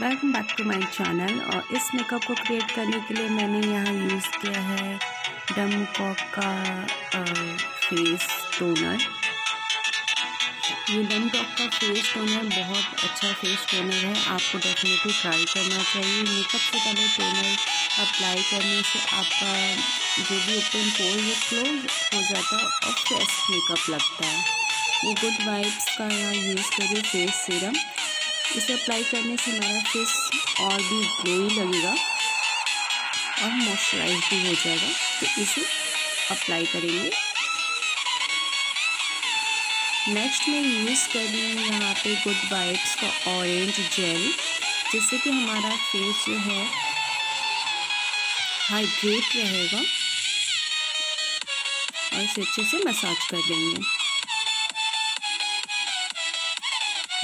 Welcome back to my channel और इस makeup को क्रिएट करने के लिए मैंने यहाँ यूज़ किया है डम कॉक का फेस टोनर ये डम कॉक का फेस टोनर बहुत अच्छा फेस टोनर है। आपको डेफिनेटली ट्राई करना चाहिए। मेकअप से पहले टोनर अप्लाई करने से आपका जो भी ओपन पोल है क्लोज हो जाता है और फ्रेश मेकअप लगता है। ये गुड वाइब्स का यहाँ यूज़ करिए फेस सीरम इसे अप्लाई करने से हमारा फेस और भी ग्लोई लगेगा और मॉइस्चराइज भी हो जाएगा। तो इसे अप्लाई करेंगे। नेक्स्ट मैं यूज़ कर रही हूँ यहाँ पे गुड वाइब्स का ऑरेंज जेल जिससे कि हमारा फेस जो है हाइड्रेट रहेगा। और इसे अच्छे से मसाज कर देंगे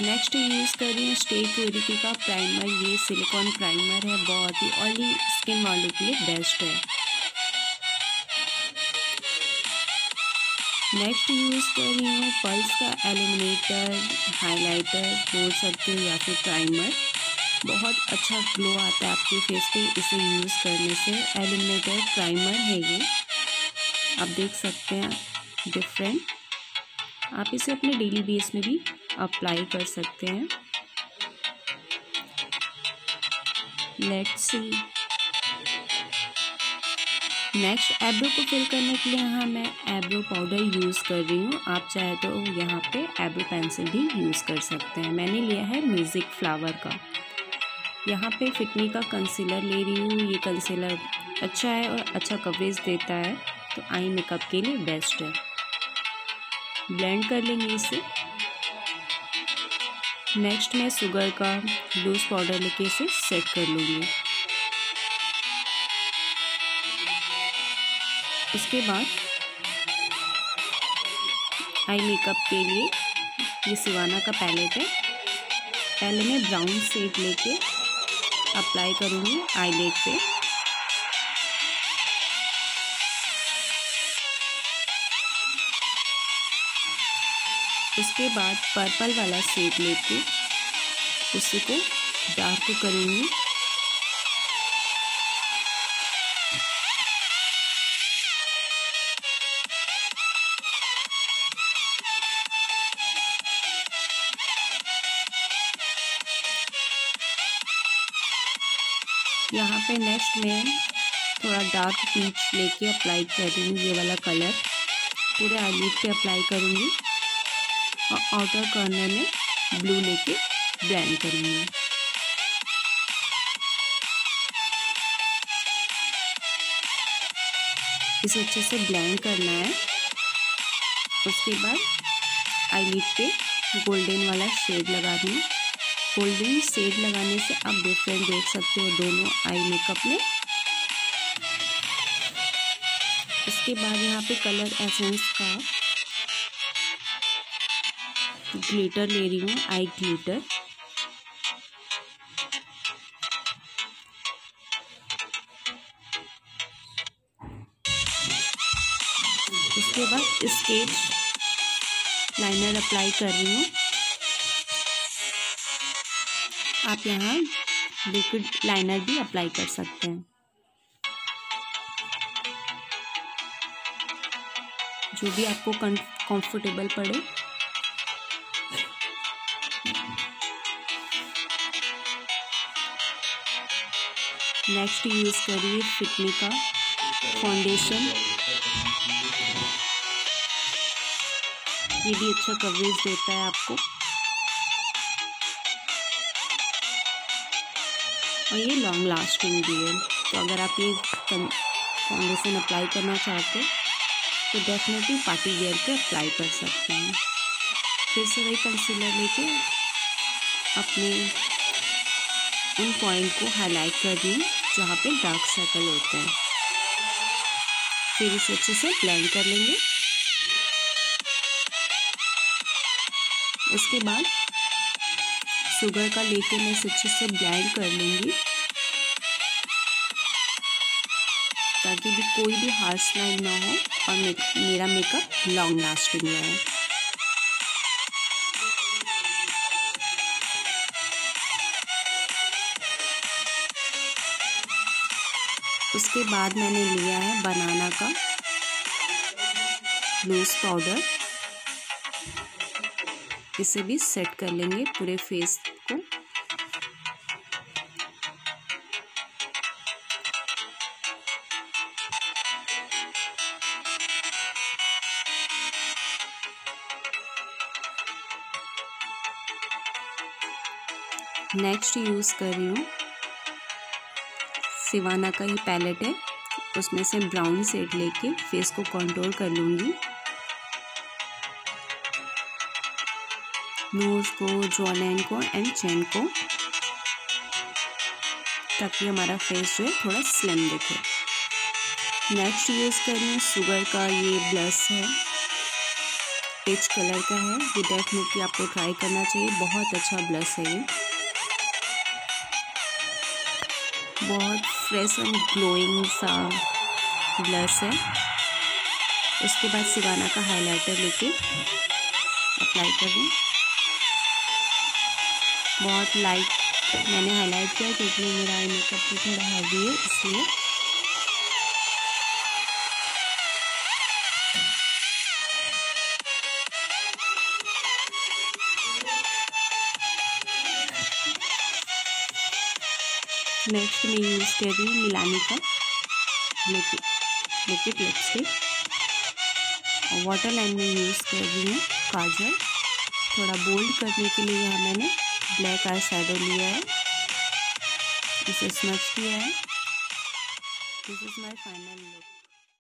नेक्स्ट यूज़ कर रही हूँ स्टे प्योरिटी का प्राइमर ये सिलिकॉन प्राइमर है, बहुत ही ऑयली स्किन वालों के लिए बेस्ट है। नेक्स्ट यूज़ कर रही हूँ पल्स का एलिमिनेटर हाइलाइटर बोल सकते हो या फिर प्राइमर बहुत अच्छा ग्लो आता है आपके फेस पे इसे यूज़ करने से। एलिमिनेटर प्राइमर है ये। आप देख सकते हैं डिफरेंट आप इसे अपने डेली बेस में भी अप्लाई कर सकते हैं। लेट्स सी नेक्स्ट एब्रो को फिल करने के लिए यहाँ मैं एब्रो पाउडर यूज़ कर रही हूँ। आप चाहे तो यहाँ पे एब्रो पेंसिल भी यूज़ कर सकते हैं। मैंने लिया है म्यूज़िक फ्लावर का। यहाँ पे फिटनी का कंसीलर ले रही हूँ। ये कंसीलर अच्छा है और अच्छा कवरेज देता है। तो आई मेकअप के लिए बेस्ट है। ब्लेंड कर लेंगे इसे। नेक्स्ट मैं शुगर का लूज पाउडर लेके इसे सेट कर लूँगी। उसके बाद आई मेकअप के लिए ये सिवाना का पैलेट है। पहले मैं ब्राउन शेड लेके अप्लाई करूँगी आई पे। उसके बाद पर्पल वाला शेड लेके उसी को डार्क करूँगी। यहाँ पे नेक्स्ट में थोड़ा डार्क पीच लेके अप्लाई करूँगी ये वाला कलर पूरे आईलिड पे अप्लाई करूँगी। और आउटर कॉर्नर में ब्लू लेके ब्लेंड करूँगी। इसे अच्छे से ब्लेंड करना है। उसके बाद आई आईलिड पे गोल्डन वाला शेड लगा दूँ। गोल्डन शेड लगाने से आप डिफरेंट देख सकते हो दोनों आई मेकअप में। इसके बाद यहाँ पे कलर एसेंस का ग्लिटर ले रही हूँ, आई ग्लिटर। उसके बाद स्केच लाइनर अप्लाई कर रही हूँ। आप यहाँ लिक्विड लाइनर भी अप्लाई कर सकते हैं। जो भी आपको कंफर्टेबल पड़े नेक्स्ट यूज़ करिए फिटमी का फाउंडेशन ये भी अच्छा कवरेज देता है आपको। और ये लॉन्ग लास्टिंग भी है। तो अगर आप ये फाउंडेशन अप्लाई करना चाहते तो डेफिनेटली पार्टी वेयर पे अप्लाई कर सकते हैं। फिर से वही कंसीलर लेके अपने उन पॉइंट को हाईलाइट कर हूँ। जहाँ पे डार्क सर्कल होते हैं। फिर इसे अच्छे से ब्लेंड कर लेंगे। उसके बाद शुगर का लेके मैं इसे अच्छे से ब्लेंड कर लूँगी। ताकि भी कोई भी हार्श लाइन ना हो और मेरा मेकअप लॉन्ग लास्टिंग रहे। उसके बाद मैंने लिया है बनाना का लूज पाउडर इसे भी सेट कर लेंगे पूरे फेस को। नेक्स्ट यूज़ कर रही हूँ। सिवाना का ही पैलेट है। उसमें से ब्राउन सेड लेके फेस को कंट्रोल कर लूँगी। नोज़ को जॉलाइन को एंड चैन को। ताकि हमारा फेस जो है थोड़ा स्लिम दिखे। नेक्स्ट यूज़ कर रही हूँ शुगर का ये ब्लश है। पिच कलर का है। ये डेफिनेटली आपको ट्राई करना चाहिए। बहुत अच्छा ब्लश है ये। बहुत फ्रेश एंड ग्लोइंग सा ब्लश है उसके बाद सिवाना का हाइलाइटर लेके अप्लाई कर दूँ बहुत लाइट मैंने हाईलाइट किया क्योंकि मेरा मेकअप भी थोड़ा हैवी है इसलिए नेक्स्ट मैं यूज़ कर रही हूँ मिलानी का। लिक्विड लिक्विड लिपस्टिक और वाटर लाइन में यूज़ कर रही हूँ काजल। थोड़ा बोल्ड करने के लिए यहाँ मैंने ब्लैक आई शेडो लिया है। इसे स्मच किया है। This is my final look